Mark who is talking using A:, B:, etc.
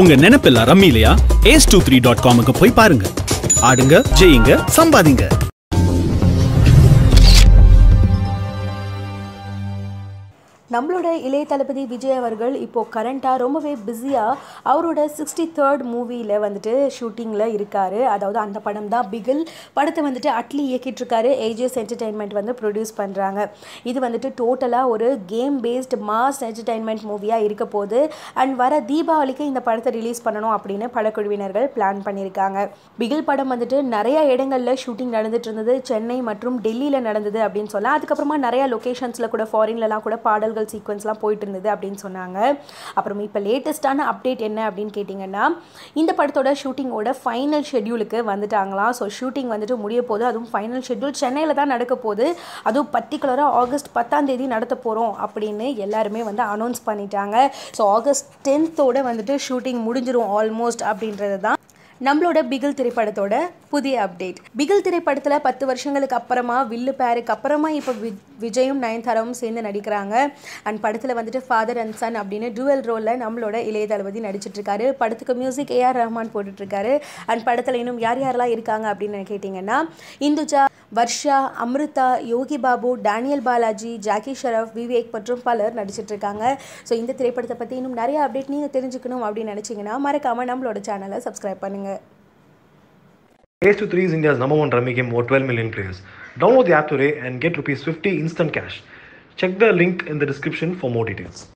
A: உங்க நினைப்பெல்லாம் ரம்மி இல்லையா? ஏஸ் டூ த்ரீ டாட் காமுக்கு போய் பாருங்க. ஆடுங்க ஜெயிங்க சம்பாதிங்க.
B: நம்மளோட இளைய தளபதி விஜய் அவர்கள் இப்போது கரண்ட்டாக ரொம்பவே பிஸியாக அவரோட சிக்ஸ்டி தேர்ட் மூவியில் வந்துட்டு ஷூட்டிங்கில் இருக்கார். அதாவது அந்த படம் தான் பிகில் படத்தை வந்துட்டு அட்லி இயக்கிட்டுருக்காரு. ஏஜிஎஸ் என்டர்டெயின்மெண்ட் வந்து ப்ரொடியூஸ் பண்ணுறாங்க இது வந்துட்டு டோட்டலாக ஒரு கேம் பேஸ்டு மாஸ் என்டர்டெயின்மெண்ட் மூவியாக இருக்க போது அண்ட் வர தீபாவளிக்கு இந்த படத்தை ரிலீஸ் பண்ணணும் அப்படின்னு படக்குழுவினர்கள் பிளான் பண்ணியிருக்காங்க. பிகில் படம் வந்துட்டு நிறைய இடங்களில் ஷூட்டிங் நடந்துட்டு இருந்தது. சென்னை மற்றும் டெல்லியில் நடந்தது அப்படின்னு சொல்லலாம் அதுக்கப்புறமா நிறையா லொக்கேஷன்ஸில் கூட ஃபாரின்லலாம் கூட பாடல்கள் சீக்வன்ஸ்லாம் போயிட்டு இருந்தது அப்படின்னு சொன்னாங்க. அப்புறம் இப்போ லேட்டஸ்ட்டான அப்டேட் என்ன அப்படின்னு கேட்டிங்கன்னா இந்த படத்தோட ஷூட்டிங்கோட ஃபைனல் ஷெட்யூலுக்கு வந்துட்டாங்களாம் ஸோ ஷூட்டிங் வந்துட்டு முடிய போகுது அதுவும் ஃபைனல் ஷெட்யூல் சென்னையில் தான் நடக்க போகுது. அதுவும் பர்டிகுலராக ஆகஸ்ட் பத்தாம் தேதி நடத்த போகிறோம் அப்படின்னு எல்லாருமே வந்து அனௌன்ஸ் பண்ணிட்டாங்க. ஸோ ஆகஸ்ட் டென்த்தோட வந்துட்டு ஷூட்டிங் முடிஞ்சிடும் ஆல்மோஸ்ட் அப்படின்றது தான் நம்மளோட பிகில் திரைப்படத்தோட புதிய அப்டேட். பிகில் திரைப்படத்தில் பத்து வருஷங்களுக்கு அப்புறமா வில்லு பேருக்கு அப்புறமா இப்போ வி விஜயும் நயன்தாராவும் சேர்ந்து நடிக்கிறாங்க. அண்ட் படத்தில் வந்துட்டு ஃபாதர் அண்ட் சன் அப்படின்னு டுவெல் ரோலில் நம்மளோட இளைய தளபதி நடிச்சிட்டு இருக்காரு படத்துக்கு மியூசிக் ஏஆர் ரஹ்மான் போட்டுட்ருக்காரு. அண்ட் படத்தில் இன்னும் யார் யாரெல்லாம் இருக்காங்க அப்படின்னு கேட்டிங்கன்னா இந்துஜா வர்ஷா அம்ருதா யோகி பாபு டேனியல் பாலாஜி ஜாக்கி ஷரஃப் விவேக் மற்றும் பலர் நடிச்சிட்டு இருக்காங்க ஸோ இந்த திரைப்படத்தை பற்றி இன்னும் நிறைய அப்டேட் நீங்கள் தெரிஞ்சுக்கணும் அப்படின்னு நினச்சிங்கன்னா மறக்காமல் நம்மளோட சேனலை சப்ஸ்கிரைப் பண்ணுங்கள்
C: Ace to 3 is India's number one rummy game over 12 million players. Download the app today and get rupees 50 instant cash. Check the link in the description for more details.